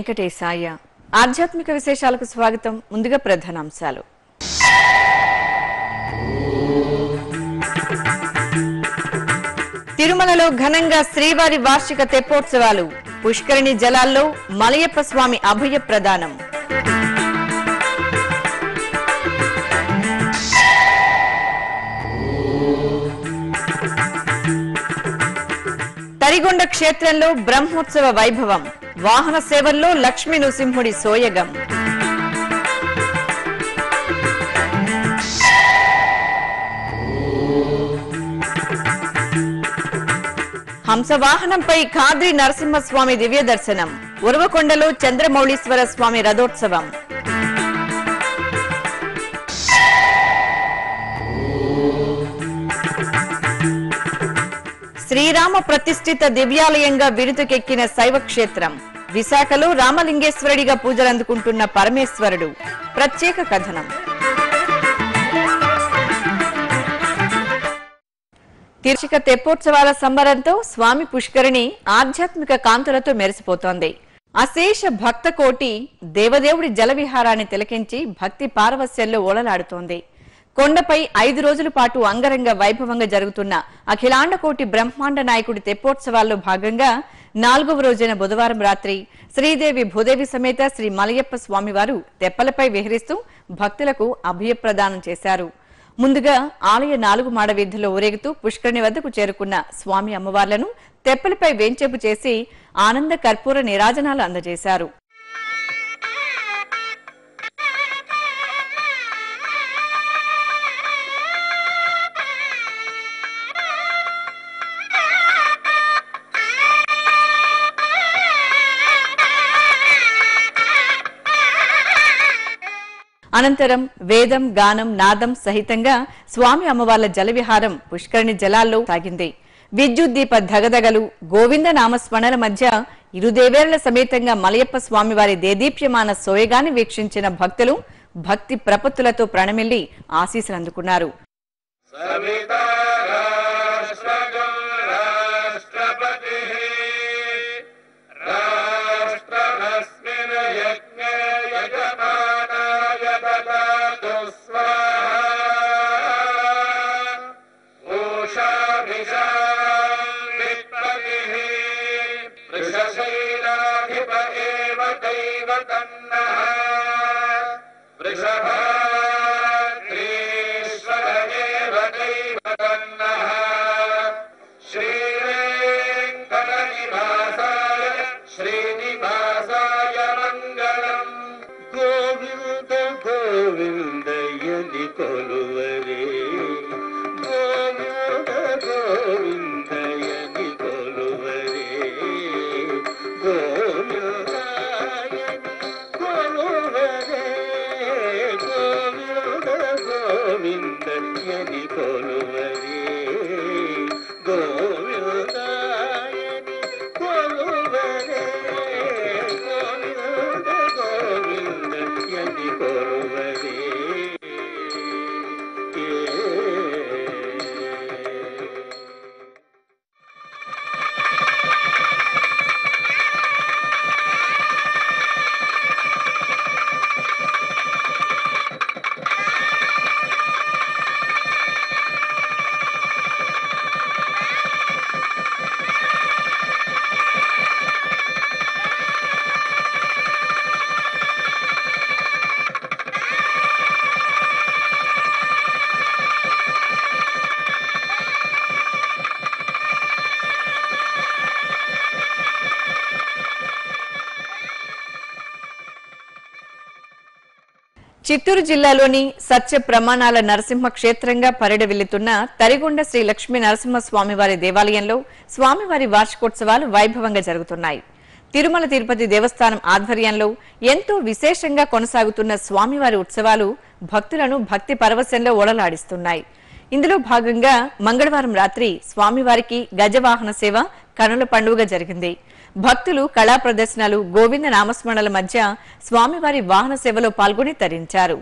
వెంకటేశాయ. ఆధ్యాత్మిక విశేషాలకు స్వాగతం ముందుగా ప్రధానాంశాలు. తిరుమలలో ఘనంగా శ్రీవారి వార్షిక తెప్పోత్సవాలు పుష్కరిణి జలాల్లో మలయప్ప స్వామి అభయ ప్రదానం. తరిగొండ క్షేత్రంలో బ్రహ్మోత్సవ వైభవం. వాహన సేవల్లో లక్ష్మీ నృసింహుడి సోయగం. హంసవాహనంపై ఖాద్రి నరసింహస్వామి దివ్య దర్శనం ఉరవకొండలో చంద్రమౌళీశ్వర స్వామి రథోత్సవం. శ్రీరామ ప్రతిష్ఠిత దివ్యాలయంగా విరుతుకెక్కిన శైవ క్షేత్రం విశాఖలో రామలింగేశ్వరుడిగా పూజలందుకుంటున్న పరమేశ్వరుడు. ప్రత్యేక కథనం. తిరుచిక తెప్పోత్సవాల సంబరంతో స్వామి పుష్కరిణి ఆధ్యాత్మిక కాంతులతో మెరిసిపోతోంది. అశేష భక్త కోటి దేవదేవుడి జలవిహారాన్ని తిలకించి భక్తి పారవస్యంలో ఓలలాడుతోంది. కొండపై ఐదు రోజుల పాటు అంగరంగ వైభవంగా జరుగుతున్న అఖిలాండ కోటి బ్రహ్మాండ నాయకుడి తెప్పోత్సవాల్లో భాగంగా నాలుగవ రోజైన బుధవారం రాత్రి శ్రీదేవి భూదేవి సమేత శ్రీ మలయప్ప స్వామివారు తెప్పలపై విహరిస్తూ భక్తులకు అభయప్రదానం చేశారు. ముందుగా ఆలయ నాలుగు మాడ వీధుల్లో ఊరేగుతూ పుష్కరిణి వద్దకు చేరుకున్న స్వామి అమ్మవార్లను తెప్పలపై వేంచేపు చేసి ఆనంద కర్పూర నిరాజనాలు అందజేశారు. అనంతరం వేదం గానం నాదం సహితంగా స్వామి అమ్మవార్ల జలవిహారం పుష్కరిణి జలాల్లో సాగింది విద్యుత్ దీప ధగధగలు గోవింద నామస్మరణల మధ్య ఇరుదేవేర్ల సమేతంగా మలయప్ప స్వామివారి దేదీప్యమాన సోయగాన్ని వీక్షించిన భక్తులు భక్తి ప్రపత్తులతో ప్రణమిల్లి ఆశీస్సులు అందుకున్నారు. చిత్తూరు జిల్లాలోని సత్య ప్రమాణాల నరసింహ క్షేత్రంగా పరిడవిల్లుతున్న తరిగొండ శ్రీ లక్ష్మీ నరసింహ స్వామివారి దేవాలయంలో స్వామివారి వార్షికోత్సవాలు వైభవంగా జరుగుతున్నాయి. తిరుమల తిరుపతి దేవస్థానం ఆధ్వర్యంలో ఎంతో విశేషంగా కొనసాగుతున్న స్వామివారి ఉత్సవాలు భక్తులను భక్తి పరవశంలో ఓడలాడిస్తున్నాయి. ఇందులో భాగంగా మంగళవారం రాత్రి స్వామివారికి గజవాహన సేవ కనుల పండుగ జరిగింది. భక్తులు కళా ప్రదర్శనలు గోవింద నామస్మరణల మధ్య స్వామివారి వాహన సేవలో పాల్గొని తరించారు.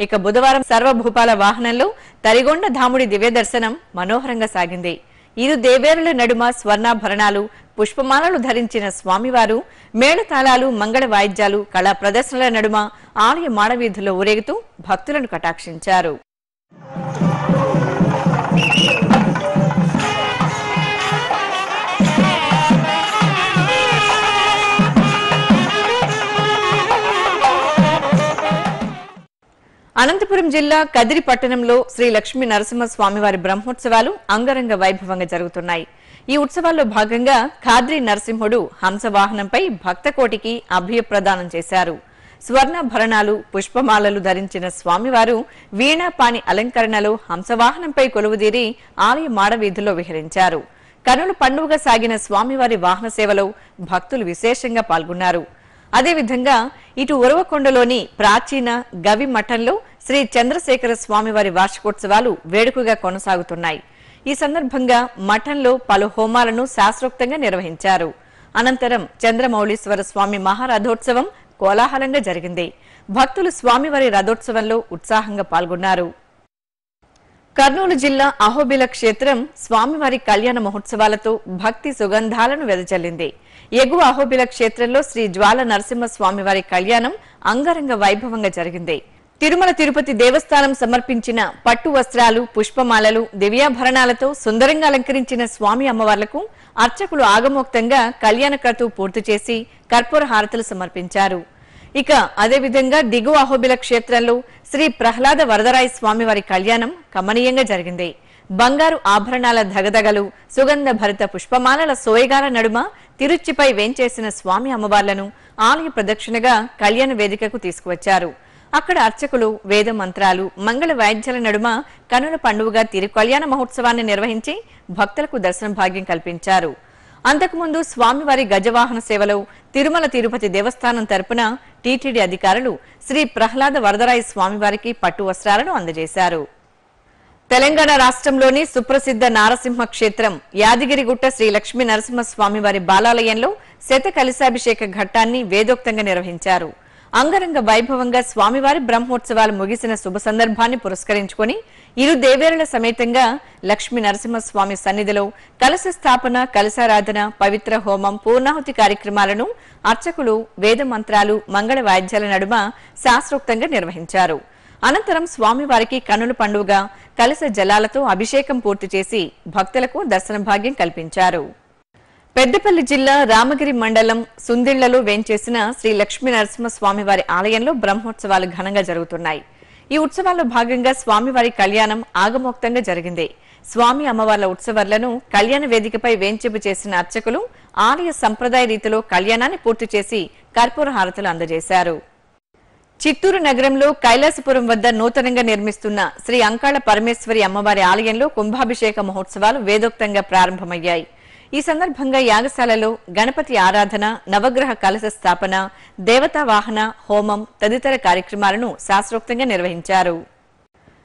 ఇక బుధవారం సర్వభూపాల వాహనంలో తరిగొండ ధాముడి దివ్య దర్శనం మనోహరంగా సాగింది. ఇరు దేవేరుల నడుమ స్వర్ణాభరణాలు పుష్పమాలలు ధరించిన స్వామివారు మేళతాళాలు మంగళ వాయిద్యాలు కళా ప్రదర్శనల నడుమ ఆలయ మాడవీధుల్లో ఊరేగుతూ భక్తులను కటాక్షించారు. అనంతపురం జిల్లా కదిరి పట్టణంలో శ్రీ లక్ష్మీ నరసింహ స్వామివారి బ్రహ్మోత్సవాలు అంగరంగ వైభవంగా జరుగుతున్నాయి. ఈ ఉత్సవాల్లో భాగంగా ఖాద్రి నరసింహుడు హంసవాహనంపై భక్తకోటికి అభయ ప్రదానం చేశారు. స్వర్ణభరణాలు పుష్పమాలలు ధరించిన స్వామివారు వీణాపాని అలంకరణలో హంసవాహనంపై కొలువుదీరి ఆలయ మాడవీధిలో విహరించారు. కనుల పండుగ సాగిన స్వామివారి వాహన సేవలో భక్తులు విశేషంగా పాల్గొన్నారు. అదేవిధంగా ఇటు ఉరవకొండలోని ప్రాచీన గవి మఠంలో శ్రీ చంద్రశేఖర స్వామివారి వార్షికోత్సవాలు వేడుకగా కొనసాగుతున్నాయి. ఈ సందర్భంగా మఠంలో పలు హోమాలను శాస్త్రోక్తంగా నిర్వహించారు. అనంతరం చంద్రమౌళీశ్వర స్వామి మహారథోత్సవం కోలాహలంగా జరిగింది. భక్తులు స్వామివారి రథోత్సవంలో ఉత్సాహంగా పాల్గొన్నారు. కర్నూలు జిల్లా అహోబిల క్షేత్రం స్వామివారి కళ్యాణ మహోత్సవాలతో భక్తి సుగంధాలను వెదజల్లింది. ఎగువ అహోబిల క్షేత్రంలో శ్రీ జ్వాల నరసింహ స్వామివారి కళ్యాణం అంగరంగ వైభవంగా జరిగింది. తిరుమల తిరుపతి దేవస్థానం సమర్పించిన పట్టు వస్త్రాలు పుష్పమాలలు దివ్యాభరణాలతో సుందరంగా అలంకరించిన స్వామి అమ్మవార్లకు అర్చకులు ఆగమోక్తంగా కళ్యాణ క్రతువు పూర్తి చేసి కర్పూర హారతులు సమర్పించారు. ఇక అదేవిధంగా దిగువ అహోబిల క్షేత్రంలో శ్రీ ప్రహ్లాద వరదరాయ స్వామివారి కళ్యాణం కమనీయంగా జరిగింది. బంగారు ఆభరణాల ధగధగలు సుగంధ భరిత పుష్పమాలల సోయగాల నడుమ తిరుచిపై వేంచేసిన స్వామి అమ్మవార్లను ఆలయ ప్రదక్షిణగా కళ్యాణ వేదికకు తీసుకువచ్చారు. అక్కడ అర్చకులు వేద మంత్రాలు మంగళ వాయిద్యాల నడుమ కనుల పండుగగా తీరు కళ్యాణ మహోత్సవాన్ని నిర్వహించి భక్తులకు దర్శన భాగ్యం కల్పించారు. అంతకుముందు స్వామివారి గజవాహన సేవలో తిరుమల తిరుపతి దేవస్థానం తరపున టీటీడీ అధికారులు శ్రీ ప్రహ్లాద వరదరాయ స్వామివారికి పట్టు వస్త్రాలను అందజేశారు. తెలంగాణ రాష్ట్రంలోని సుప్రసిద్ధ నారసింహ క్షేత్రం యాదగిరిగుట్ట శ్రీ లక్ష్మీ నరసింహ స్వామివారి బాలాలయంలో శత కలిశాభిషేక ఘట్టాన్ని వేదోక్తంగా నిర్వహించారు. అంగరంగ వైభవంగా స్వామివారి బ్రహ్మోత్సవాలు ముగిసిన శుభ సందర్భాన్ని పురస్కరించుకుని ఇరు దేవేరుల సమేతంగా లక్ష్మీ నరసింహస్వామి సన్నిధిలో కలశ స్థాపన కలశారాధన పవిత్ర హోమం పూర్ణాహుతి కార్యక్రమాలను అర్చకులు వేద మంత్రాలు మంగళ వాయిద్యాల నడుమ శాస్త్రోక్తంగా నిర్వహించారు. అనంతరం స్వామివారికి కనుల పండుగ కలశ జలాలతో అభిషేకం పూర్తి చేసి భక్తులకు దర్శన భాగ్యం కల్పించారు. పెద్దపల్లి జిల్లా రామగిరి మండలం సుందిళ్ళలో వేంచేసిన శ్రీ లక్ష్మీ నరసింహస్వామివారి ఆలయంలో బ్రహ్మోత్సవాలు ఘనంగా జరుగుతున్నాయి. ఈ ఉత్సవాల్లో భాగంగా స్వామివారి కళ్యాణం ఆగమోక్తంగా జరిగింది. స్వామి అమ్మవార్ల ఉత్సవాలను కళ్యాణ వేదికపై వేంచేపు చేసిన అర్చకులు ఆలయ సంప్రదాయ రీతిలో కళ్యాణాన్ని పూర్తి చేసి కర్పూర హారతులు అందజేశారు. చిత్తూరు నగరంలో కైలాసపురం వద్ద నూతనంగా నిర్మిస్తున్న శ్రీ అంకాళ పరమేశ్వరి అమ్మవారి ఆలయంలో కుంభాభిషేక మహోత్సవాలు వేదోక్తంగా ప్రారంభమయ్యాయి. ఈ సందర్భంగా యాగశాలలో గణపతి ఆరాధన నవగ్రహ కలశ స్థాపన దేవతా వాహన హోమం తదితర కార్యక్రమాలను శాస్త్రోక్తంగా నిర్వహించారు.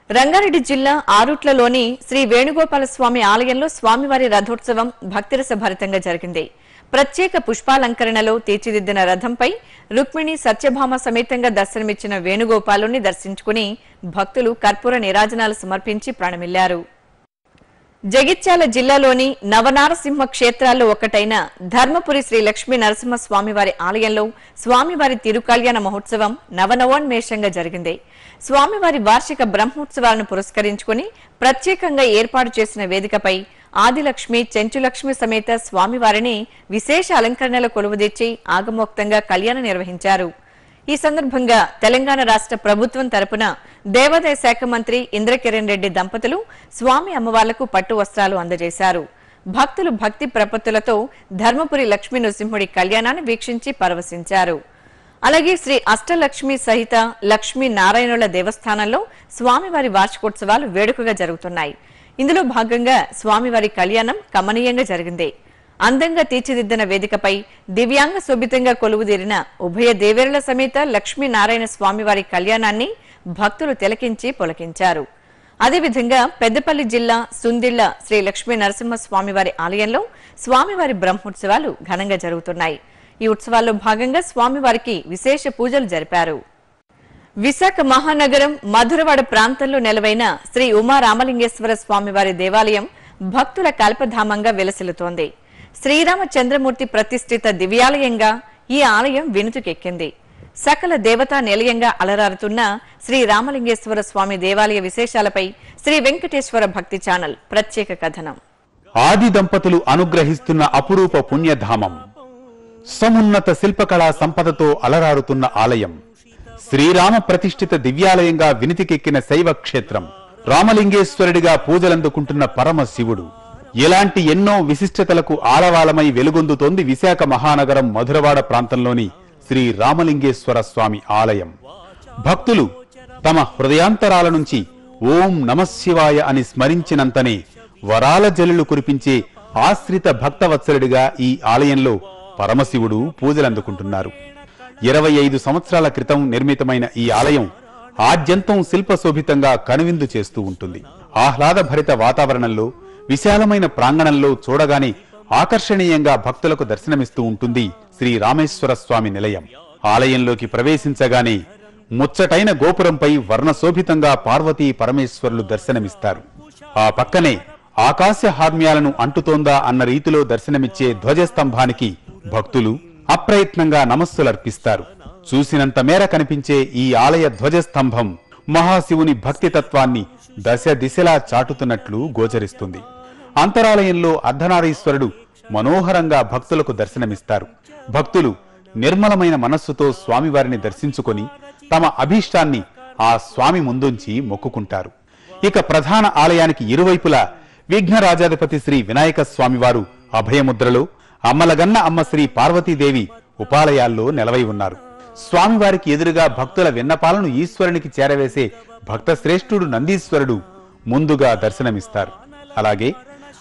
రంగారెడ్డి జిల్లా ఆరుట్లలోని శ్రీ వేణుగోపాల స్వామి ఆలయంలో స్వామివారి రథోత్సవం భక్తిరస భరితంగా జరిగింది. ప్రత్యేక పుష్పాలంకరణలో తీర్చిదిద్దిన రథంపై రుక్మిణి సత్యభామ సమేతంగా దర్శనమిచ్చిన వేణుగోపాలుని దర్శించుకుని భక్తులు కర్పూర నిరాజనాలు సమర్పించి ప్రాణమిల్లారు. జగిత్యాల జిల్లాలోని నవనారసింహ క్షేత్రాల్లో ఒకటైన ధర్మపురి శ్రీ లక్ష్మీ నరసింహ స్వామివారి ఆలయంలో స్వామివారి తిరుకల్యాణ మహోత్సవం నవనవోన్మేషంగా జరిగింది. స్వామివారి వార్షిక బ్రహ్మోత్సవాలను పురస్కరించుకుని ప్రత్యేకంగా ఏర్పాటు చేసిన వేదికపై ఆదిలక్ష్మి చెంచులక్ష్మి సమేత స్వామివారిని విశేష అలంకరణల కొలువుదీర్చి ఆగమోక్తంగా కళ్యాణం నిర్వహించారు. ఈ సందర్భంగా తెలంగాణ రాష్ట్ర ప్రభుత్వం తరపున దేవాదాయ శాఖ మంత్రి ఇంద్రకిరణ్ రెడ్డి దంపతులు స్వామి అమ్మవార్లకు పట్టు వస్త్రాలు అందజేశారు. భక్తులు భక్తి ప్రపత్తులతో ధర్మపురి లక్ష్మీ నృసింహుడి కళ్యాణాన్ని వీక్షించి పరవశించారు. అలాగే శ్రీ అష్టలక్ష్మి సహిత లక్ష్మీ నారాయణుల దేవస్థానంలో స్వామివారి వార్షికోత్సవాలు వేడుకగా జరుగుతున్నాయి. ఇందులో భాగంగా స్వామివారి కళ్యాణం కమనీయంగా జరిగింది. అందంగా తీర్చిదిద్దిన వేదికపై దివ్యాంగ శోభితంగా కొలువుదీరిన ఉభయ దేవేరుల సమేత లక్ష్మీనారాయణ స్వామివారి కళ్యాణాన్ని భక్తులు తిలకించి పొలకించారు. అదేవిధంగా పెద్దపల్లి జిల్లా సుందిళ్ళ శ్రీ లక్ష్మీ నరసింహ స్వామివారి ఆలయంలో స్వామివారి బ్రహ్మోత్సవాలు ఘనంగా జరుగుతున్నాయి. ఈ ఉత్సవాల్లో భాగంగా స్వామివారికి విశేష పూజలు జరిపారు. విశాఖ మహానగరం మధురవాడ ప్రాంతంలో నెలవైన శ్రీ ఉమా రామలింగేశ్వర స్వామివారి దేవాలయం భక్తుల కల్పధామంగా విలసిల్లుతోంది. శ్రీరామచంద్రమూర్తి ప్రతిష్ఠిత దివ్యాలయంగా ఈ ఆలయం వెనుతుకెక్కింది. సకల దేవతా నిలయంగా అలరారుతున్న శ్రీ రామలింగేశ్వర స్వామి దేవాలయ విశేషాలపై శ్రీ వెంకటేశ్వర భక్తి ఛానల్ ప్రత్యేక కథనం. ఆది దంపతులు అనుగ్రహిస్తున్న అపురూప పుణ్యధామం. సమున్నత శిల్పకళా సంపదతో అలరారుతున్న ఆలయం. శ్రీరామ ప్రతిష్ఠిత దివ్యాలయంగా వినితికెక్కిన శైవ క్షేత్రం రామలింగేశ్వరుడిగా పూజలందుకుంటున్న పరమ శివుడు ఇలాంటి ఎన్నో విశిష్టతలకు ఆలవాలమై వెలుగొందుతోంది విశాఖ మహానగరం మధురవాడ ప్రాంతంలోని శ్రీ రామలింగేశ్వర స్వామి ఆలయం. భక్తులు తమ హృదయాంతరాల నుంచి ఓం నమశివాయ అని స్మరించినంతనే వరాల జల్లులు కురిపించే ఆశ్రిత భక్తవత్సలుడిగా ఈ ఆలయంలో పరమశివుడు పూజలందుకుంటున్నారు. ఇరవై ఐదు సంవత్సరాల క్రితం నిర్మితమైన ఈ ఆలయం ఆద్యంతం శిల్పశోభితంగా కనువిందు చేస్తూ ఉంటుంది. ఆహ్లాదభరిత వాతావరణంలో విశాలమైన ప్రాంగణంలో చూడగానే ఆకర్షణీయంగా భక్తులకు దర్శనమిస్తూ ఉంటుంది శ్రీ రామేశ్వర స్వామి నిలయం. ఆలయంలోకి ప్రవేశించగానే ముచ్చటైన గోపురంపై వర్ణశోభితంగా పార్వతీ పరమేశ్వరులు దర్శనమిస్తారు. ఆ పక్కనే ఆకాశ హార్మ్యాలను అంటుతోందా అన్న రీతిలో దర్శనమిచ్చే ధ్వజస్తంభానికి భక్తులు అప్రయత్నంగా నమస్సులర్పిస్తారు. చూసినంత మేర కనిపించే ఈ ఆలయ ధ్వజస్తంభం మహాశివుని భక్తి తత్వాన్ని దశ దిశలా చాటుతున్నట్లు గోచరిస్తుంది. అంతరాలయంలో అర్ధనారీశ్వరుడు మనోహరంగా భక్తులకు దర్శనమిస్తారు. భక్తులు నిర్మలమైన మనస్సుతో స్వామివారిని దర్శించుకొని తమ అభీష్టాన్ని ఆ స్వామి ముందుంచి మొక్కుకుంటారు. ఇక ప్రధాన ఆలయానికి ఇరువైపులా విఘ్నరాజాధిపతి శ్రీ వినాయక స్వామివారు అభయముద్రలో అమ్మలగన్న అమ్మ శ్రీ పార్వతీదేవి ఉపాలయాల్లో నెలవై ఉన్నారు. స్వామివారికి ఎదురుగా భక్తుల విన్నపాలను ఈశ్వరునికి చేరవేసే భక్త శ్రేష్ఠుడు నందీశ్వరుడు ముందుగా దర్శనమిస్తారు. అలాగే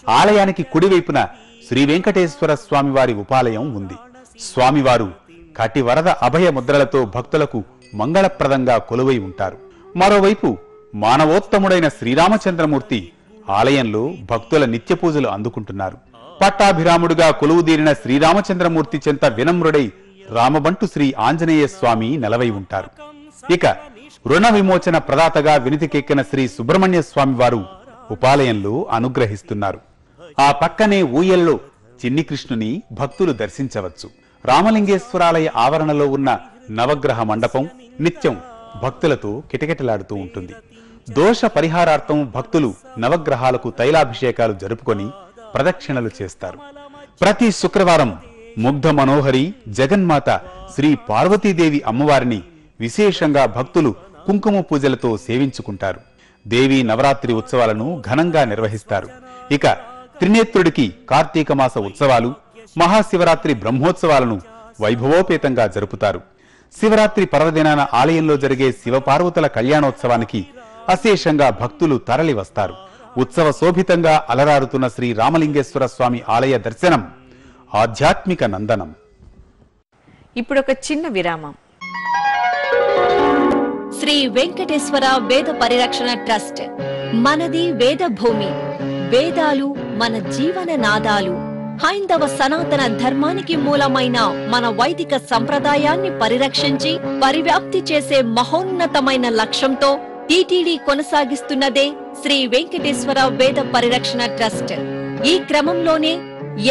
ఆలయానికి కుడివైపున శ్రీ వెంకటేశ్వర స్వామివారి ఉపాలయం ఉంది. స్వామివారు కటివరద అభయ ముద్రలతో భక్తులకు మంగళప్రదంగా కొలువై ఉంటారు. మరోవైపు మానవోత్తముడైన శ్రీరామచంద్రమూర్తి ఆలయంలో భక్తుల నిత్య పూజలు అందుకుంటున్నారు. పట్టాభిరాముడుగా కొలువుదీరిన శ్రీరామచంద్రమూర్తి చెంత వినమ్రుడై రామబంటు శ్రీ ఆంజనేయ స్వామి నెలవై ఉంటారు. ఇక రుణ విమోచన ప్రదాతగా వినితికెక్కిన శ్రీ సుబ్రహ్మణ్య స్వామివారు ఉపాలయంలో అనుగ్రహిస్తున్నారు. ఆ పక్కనే ఊయల్లో చిన్ని కృష్ణుని భక్తులు దర్శించవచ్చు. రామలింగేశ్వరాలయ ఆవరణలో ఉన్న నవగ్రహ మండపం నిత్యం భక్తులతో కిటకిటలాడుతూ ఉంటుంది. దోష పరిహారార్థం భక్తులు నవగ్రహాలకు తైలాభిషేకాలు జరుపుకొని ప్రదక్షిణలు చేస్తారు. ప్రతి శుక్రవారం ముగ్ధ మనోహరి జగన్మాత శ్రీ పార్వతీదేవి అమ్మవారిని విశేషంగా భక్తులు కుంకుమ పూజలతో సేవించుకుంటారు. దేవి నవరాత్రి ఉత్సవాలను ఘనంగా నిర్వహిస్తారు. ఇక త్రినేత్రుడికి కార్తీక మాస ఉత్సవాలు మహాశివరాత్రి బ్రహ్మోత్సవాలను వైభవోపేతంగా జరుపుతారు. శివరాత్రి పర్వదినాన ఆలయంలో జరిగే శివపార్వతుల కళ్యాణోత్సవానికి అశేషంగా భక్తులు తరలి వస్తారు. ఉత్సవ శోభితంగా అలరారుతున్న శ్రీ రామలింగేశ్వర స్వామి ఆలయ దర్శనం ఆధ్యాత్మిక నందనం. ఇప్పుడు ఒక చిన్న విరామం. శ్రీ వెంకటేశ్వర వేద పరిరక్షణ ట్రస్ట్ మనది వేద భూమి వేదాలు మన జీవన నాదాలు హైందవ సనాతన ధర్మానికి మూలమైన మన వైదిక సంప్రదాయాన్ని పరిరక్షించి పరివ్యాప్తి చేసే మహోన్నతమైన లక్ష్యంతో టీటీడీ కొనసాగిస్తున్నదే శ్రీ వెంకటేశ్వర వేద పరిరక్షణ ట్రస్ట్. ఈ క్రమంలోనే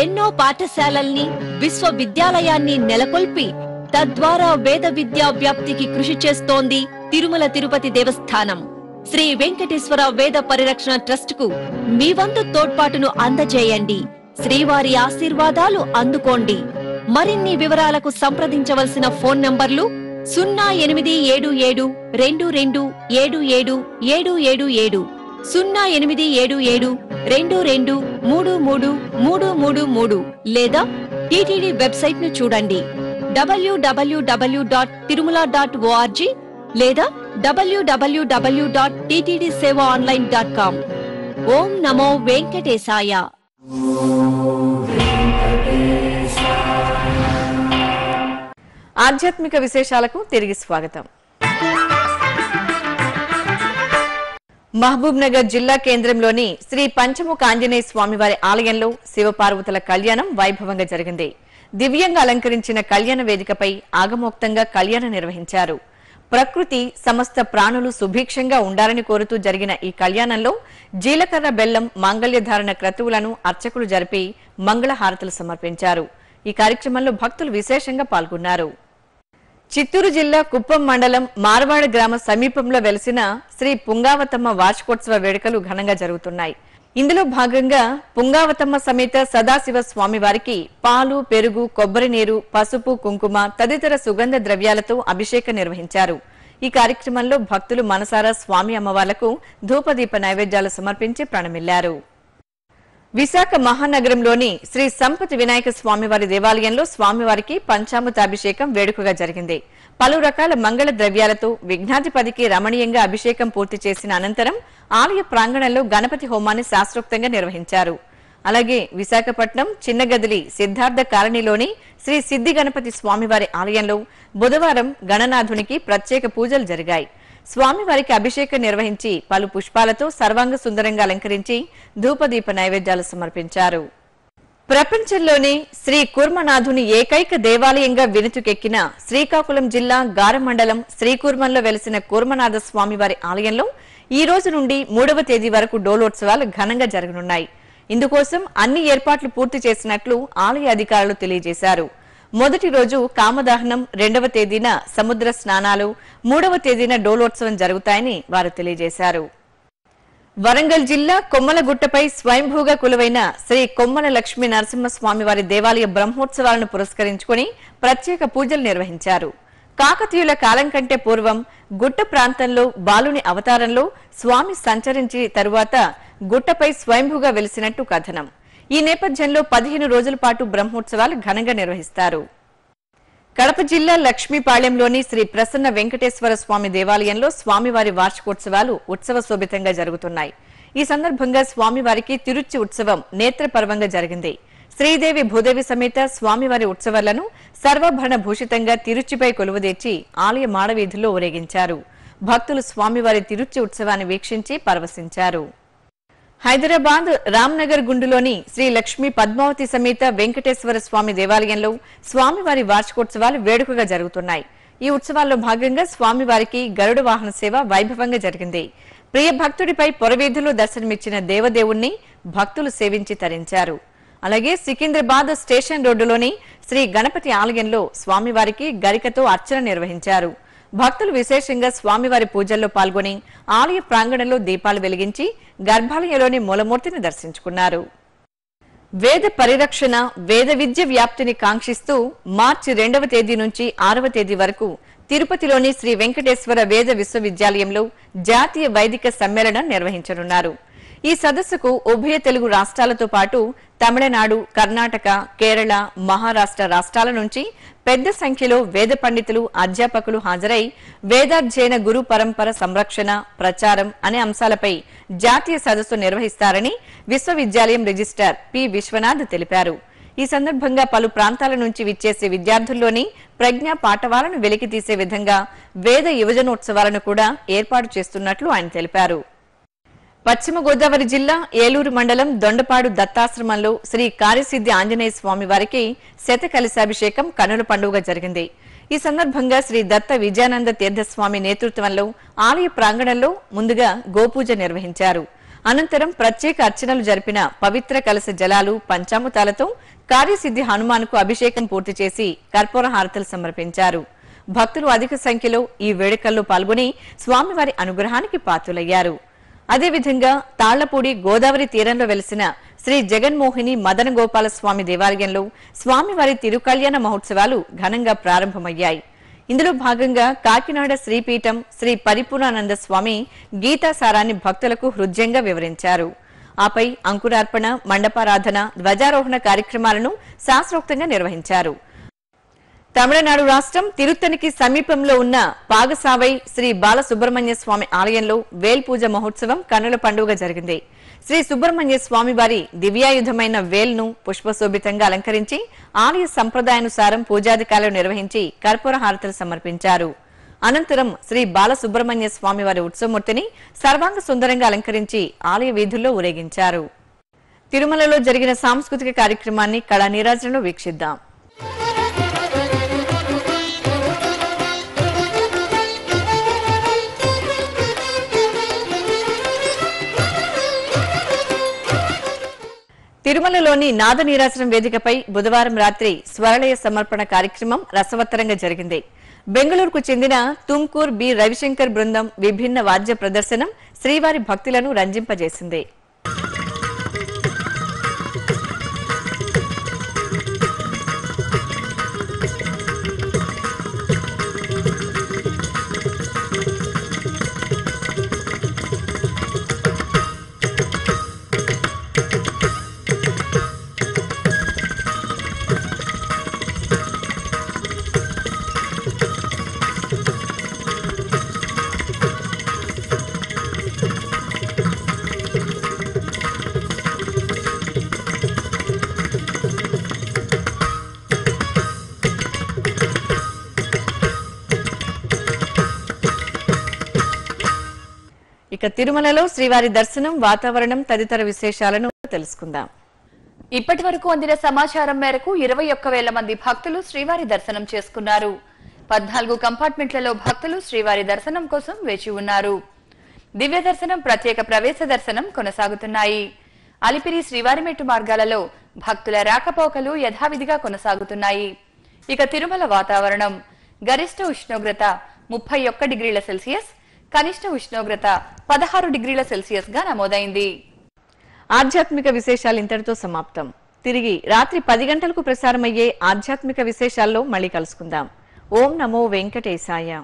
ఎన్నో పాఠశాలల్ని విశ్వవిద్యాలయాన్ని నెలకొల్పి తద్వారా వేద విద్యా వ్యాప్తికి కృషి చేస్తోంది తిరుమల తిరుపతి దేవస్థానం. శ్రీ వెంకటేశ్వర వేద పరిరక్షణ ట్రస్ట్కు మీ వంతు తోడ్పాటును అందజేయండి. శ్రీవారి ఆశీర్వాదాలు అందుకోండి. మరిన్ని వివరాలకు సంప్రదించవలసిన ఫోన్ నంబర్లు సున్నా ఎనిమిది ఏడు ఏడు రెండు రెండు ఏడు ఏడు ఏడు ఏడు. ఏడు సున్నా ఎనిమిది ఏడు ఏడు రెండు రెండు మూడు మూడు మూడు మూడు మూడు లేదా టీటీడీ వెబ్సైట్ను చూడండి W W W dot Tirumala dot O R G లేదా W W W dot TTD seva online dot com ఓం నమో వెంకటేశాయ. ఆధ్యాత్మిక విశేషాలకు తిరిగి స్వాగతం. మహబూబ్ నగర్ జిల్లా కేంద్రంలోని శ్రీ పంచముఖ ఆంజనేయ స్వామివారి ఆలయంలో శివపార్వతుల కళ్యాణం వైభవంగా జరిగింది. దివ్యంగా అలంకరించిన కళ్యాణ వేదికపై ఆగమోక్తంగా కళ్యాణం నిర్వహించారు. ప్రకృతి సమస్త ప్రాణులు సుభిక్షంగా ఉండాలని కోరుతూ జరిగిన ఈ కళ్యాణంలో జీలకర్ర బెల్లం మాంగళ్యధారణ క్రతువులను అర్చకులు జరిపి మంగళహారతులు సమర్పించారు. ఈ కార్యక్రమంలో భక్తులు విశేషంగా పాల్గొన్నారు. చిత్తూరు జిల్లా కుప్పం మండలం మార్వాడ గ్రామ సమీపంలో వెలిసిన శ్రీ పుంగావతమ్మ వార్షికోత్సవ వేడుకలు ఘనంగా జరుగుతున్నాయి. ఇందులో భాగంగా పుంగావతమ్మ సమేత సదాశివ స్వామివారికి పాలు పెరుగు కొబ్బరి నీరు పసుపు కుంకుమ తదితర సుగంధ ద్రవ్యాలతో అభిషేకం నిర్వహించారు. ఈ కార్యక్రమంలో భక్తులు మనసారా స్వామి అమ్మవార్లకు ధూపదీప నైవేద్యాలు సమర్పించి ప్రణమిల్లారు. విశాఖ మహానగరంలోని శ్రీ సంపతి వినాయక స్వామివారి దేవాలయంలో స్వామివారికి పంచామృతాభిషేకం వేడుకగా జరిగింది. పలు రకాల మంగళ ద్రవ్యాలతో విఘ్నాధిపతికి రమణీయంగా అభిషేకం పూర్తి చేసిన అనంతరం ఆలయ ప్రాంగణంలో గణపతి హోమాన్ని శాస్త్రోక్తంగా నిర్వహించారు. అలాగే విశాఖపట్నం చిన్నగదిలి సిద్ధార్థ కాలనీలోని శ్రీ సిద్ధి గణపతి స్వామివారి ఆలయంలో బుధవారం గణనాథునికి ప్రత్యేక పూజలు జరిగాయి. స్వామివారికి అభిషేకం నిర్వహించి పలు పుష్పాలతో సర్వాంగ సుందరంగా అలంకరించి ధూపదీప నైవేద్యాలు సమర్పించారు. ప్రపంచంలోనే శ్రీ కూర్మనాథుని ఏకైక దేవాలయంగా వినుచుకెక్కిన శ్రీకాకుళం జిల్లా గారమండలం శ్రీకూర్మంలో వెలిసిన కూర్మనాథ స్వామివారి ఆలయంలో ఈ రోజు నుండి మూడవ తేదీ వరకు డోలోత్సవాలు ఘనంగా జరగనున్నాయి. ఇందుకోసం అన్ని ఏర్పాట్లు పూర్తి చేసినట్లు ఆలయ అధికారులు తెలియజేశారు. మొదటి రోజు కామదహనం రెండవ తేదీన సముద్ర స్నానాలు మూడవ తేదీన డోలోత్సవం జరుగుతాయని వారు తెలియజేశారు. వరంగల్ జిల్లా కొమ్మలగుట్టపై స్వయంభూగా కులువైన శ్రీ కొమ్మల లక్ష్మీ నరసింహస్వామి వారి దేవాలయ బ్రహ్మోత్సవాలను పురస్కరించుకుని ప్రత్యేక పూజలు నిర్వహించారు. కాకతీయుల కాలం కంటే పూర్వం గుట్ట ప్రాంతంలో బాలుని అవతారంలో స్వామి సంచరించి తరువాత గుట్టపై స్వయంభూగా వెలిసినట్టు కథనం. ఈ నేపథ్యంలో పదిహేను రోజుల పాటు బ్రహ్మోత్సవాలు ఘనంగా నిర్వహిస్తారు. కడప జిల్లా లక్ష్మీపాళెంలోని శ్రీ ప్రసన్న వెంకటేశ్వర స్వామి దేవాలయంలో స్వామివారి వార్షికోత్సవాలు ఉత్సవ శోభితంగా జరుగుతున్నాయి. ఈ సందర్భంగా స్వామివారికి తిరుచి ఉత్సవం నేత్రపర్వంగా జరిగింది. శ్రీదేవి భూదేవి సమేత స్వామివారి ఉత్సవాలను సర్వభరణ భూషితంగా తిరుచిపై కొలువుదీర్చి ఆలయ మాడవీధిలో ఊరేగించారు. భక్తులు స్వామివారి తిరుచి ఉత్సవాన్ని వీక్షించి పరవశించారు. హైదరాబాద్ రామ్నగర్ గుండులోని శ్రీ లక్ష్మీ పద్మావతి సమేత వెంకటేశ్వర స్వామి దేవాలయంలో స్వామివారి వార్షికోత్సవాలు వేడుకగా జరుగుతున్నాయి. ఈ ఉత్సవాల్లో భాగంగా స్వామివారికి గరుడ వాహన సేవ వైభవంగా జరిగింది. ప్రియ భక్తుడిపై పొరవీధులు దర్శనమిచ్చిన దేవదేవుణ్ణి భక్తులు సేవించి తరించారు. అలాగే సికింద్రాబాద్ స్టేషన్ రోడ్డులోని శ్రీ గణపతి ఆలయంలో స్వామివారికి గరికతో అర్చన నిర్వహించారు. భక్తులు విశేషంగా స్వామివారి పూజల్లో పాల్గొని ఆలయ ప్రాంగణంలో దీపాలు వెలిగించి గర్భాలయంలోని మూలమూర్తిని దర్శించుకున్నారు. వేద పరిరక్షణ వేద విద్య వ్యాప్తిని కాంక్షిస్తూ మార్చి రెండవ తేదీ నుంచి ఆరవ తేదీ వరకు తిరుపతిలోని శ్రీ వెంకటేశ్వర వేద విశ్వవిద్యాలయంలో జాతీయ వైదిక సమ్మేళనం నిర్వహించనున్నారు. ఈ సదస్సుకు ఉభయ తెలుగు రాష్ట్రాలతో పాటు తమిళనాడు కర్ణాటక కేరళ మహారాష్ట్ర రాష్ట్రాల నుంచి పెద్ద సంఖ్యలో వేద పండితులు అధ్యాపకులు హాజరై వేదాధ్యయన గురు పరంపర సంరక్షణ ప్రచారం అనే అంశాలపై జాతీయ సదస్సు నిర్వహిస్తారని విశ్వవిద్యాలయం రిజిస్ట్రార్ పి. విశ్వనాథ్ తెలిపారు. ఈ సందర్భంగా పలు ప్రాంతాల నుంచి విచ్చేసే విద్యార్థుల్లోని ప్రజ్ఞా పాఠవాలను వెలికితీసే విధంగా వేద యువజనోత్సవాలను కూడా ఏర్పాటు చేస్తున్నట్లు ఆయన తెలిపారు. పశ్చిమ గోదావరి జిల్లా ఏలూరు మండలం దొండపాడు దత్తాశ్రమంలో శ్రీ కార్యసిద్ధి ఆంజనేయ స్వామి వారికి శతకలశాభిషేకం కనుల పండుగ జరిగింది. ఈ సందర్భంగా శ్రీ దత్త విజయానంద తీర్థస్వామి నేతృత్వంలో ఆలయ ప్రాంగణంలో ముందుగా గోపూజ నిర్వహించారు. అనంతరం ప్రత్యేక అర్చనలు జరిపిన పవిత్ర కలశ జలాలు పంచామృతాలతో కార్యసిద్ధి హనుమాన్కు అభిషేకం పూర్తి చేసి కర్పూర హారతలు సమర్పించారు. భక్తులు అధిక సంఖ్యలో ఈ వేడుకల్లో పాల్గొని స్వామివారి అనుగ్రహానికి పాత్రులయ్యారు. అదేవిధంగా తాళ్ళపూడి గోదావరి తీరంలో వెలిసిన శ్రీ జగన్మోహిని మదన గోపాల స్వామి దేవాలయంలో స్వామివారి తిరుకల్యాణ మహోత్సవాలు ఘనంగా ప్రారంభమయ్యాయి. ఇందులో భాగంగా కాకినాడ శ్రీపీఠం శ్రీ పరిపూర్ణానంద స్వామి గీతాసారాన్ని భక్తులకు హృదయంగా వివరించారు. ఆపై అంకురార్పణ మండపారాధన ధ్వజారోహణ కార్యక్రమాలను శాస్త్రోక్తంగా నిర్వహించారు. తమిళనాడు రాష్ట్రం తిరుత్తనికి సమీపంలో ఉన్న పాగసావై శ్రీ బాలసుబ్రహ్మణ్య స్వామి ఆలయంలో వేల్ పూజ మహోత్సవం కన్నుల పండుగ జరిగింది. శ్రీ సుబ్రహ్మణ్య స్వామి వారి దివ్యాయుధమైన వేల్ను పుష్పశోభితంగా అలంకరించి ఆలయ సంప్రదాయానుసారం పూజాధికారులు నిర్వహించి కర్పూర హారతలు సమర్పించారు. అనంతరం శ్రీ బాలసుబ్రహ్మణ్య స్వామి వారి ఉత్సవమూర్తిని సర్వాంగ సుందరంగా అలంకరించి ఆలయ వీధుల్లో ఊరేగించారు. తిరుమలలో జరిగిన సాంస్కృతిక కార్యక్రమాన్ని కళా నీరాజనలో వీక్షిద్దాం. తిరుమలలోని నాద నీరాజనం వేదికపై బుధవారం రాత్రి స్వరలయ సమర్పణ కార్యక్రమం రసవత్తరంగా జరిగింది. బెంగళూరుకు చెందిన తుమ్కూర్ బి రవిశంకర్ బృందం విభిన్న వాద్య ప్రదర్శనం శ్రీవారి భక్తులను రంజింపజేసింది. ఇక తిరుమలలో శ్రీవారి దర్శనం వాతావరణం తదితర విశేషాలను తెలుసుకుందాం. ఇప్పటి వరకు అందిన సమాచారం మేరకు ఇరవై ఒక్క వేల మంది భక్తులు శ్రీవారి దర్శనం చేసుకున్నారు. పద్నాలుగు కంపార్ట్మెంట్లలో భక్తులు శ్రీవారి దర్శనం కోసం వేచి ఉన్నారు. దివ్య దర్శనం ప్రత్యేక ప్రవేశ దర్శనం కొనసాగుతున్నాయి. అలిపిరి శ్రీవారిమెట్టు మార్గాలలో భక్తుల రాకపోకలు యథావిధిగా కొనసాగుతున్నాయి. ఇక తిరుమల వాతావరణం. గరిష్ట ఉష్ణోగ్రత ముప్పై ఒక్క డిగ్రీల సెల్సియస్ కనిష్ట ఉష్ణోగ్రత పదహారు డిగ్రీల సెల్సియస్గా నమోదైంది. ఆధ్యాత్మిక విశేషాలు ఇంతటితో సమాప్తం. తిరిగి రాత్రి పది గంటలకు ప్రసారమయ్యే ఆధ్యాత్మిక విశేషాల్లో మళ్ళీ కలుసుకుందాం. ఓం నమో వెంకటేశాయ.